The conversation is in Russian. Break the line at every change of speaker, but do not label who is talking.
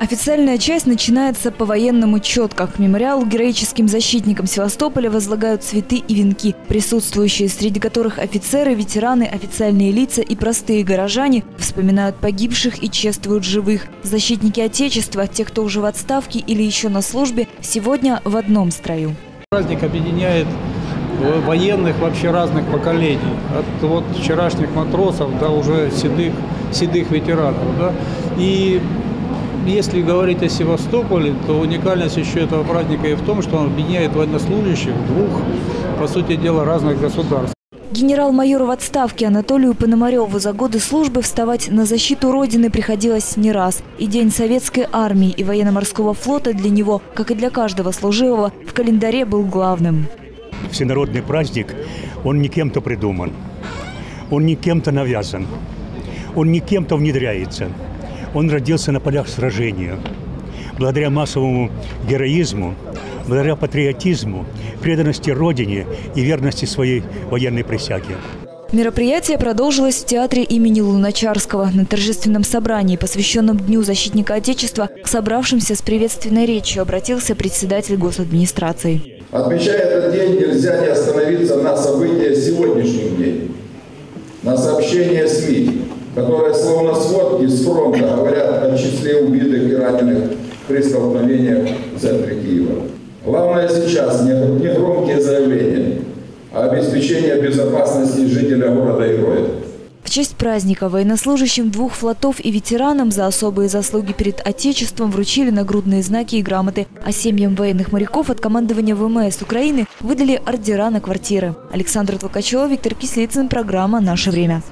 Официальная часть начинается по-военному четко. К мемориалу героическим защитникам Севастополя возлагают цветы и венки. Присутствующие, среди которых офицеры, ветераны, официальные лица и простые горожане, вспоминают погибших и чествуют живых. Защитники Отечества, те, кто уже в отставке или еще на службе, сегодня в одном строю.
Праздник объединяет военных вообще разных поколений. От вот вчерашних матросов до уже седых, седых ветеранов. Да? И если говорить о Севастополе, то уникальность еще этого праздника и в том, что он объединяет военнослужащих двух, по сути дела, разных государств.
Генерал-майору в отставке Анатолию Пономареву за годы службы вставать на защиту Родины приходилось не раз. И День Советской армии и военно-морского флота для него, как и для каждого служивого, в календаре был главным.
Всенародный праздник, он не кем-то придуман, он не кем-то навязан, он не кем-то внедряется – он родился на полях сражения. Благодаря массовому героизму, благодаря патриотизму, преданности Родине и верности своей военной присяге.
Мероприятие продолжилось в театре имени Луначарского. На торжественном собрании, посвященном Дню защитника Отечества, к собравшимся с приветственной речью обратился председатель госадминистрации.
Отмечая этот день, нельзя не остановиться на события сегодняшних дней, на сообщения СМИ, словно сводки с фронта говорят о числе убитых и раненых при столкновениях в центре Киева. Главное сейчас не громкие заявления, а обеспечение безопасности жителя города-героя.
В честь праздника военнослужащим двух флотов и ветеранам за особые заслуги перед Отечеством вручили нагрудные знаки и грамоты, а семьям военных моряков от командования ВМС Украины выдали ордера на квартиры. Александр Толкачева, Виктор Кислицын, программа «Наше время».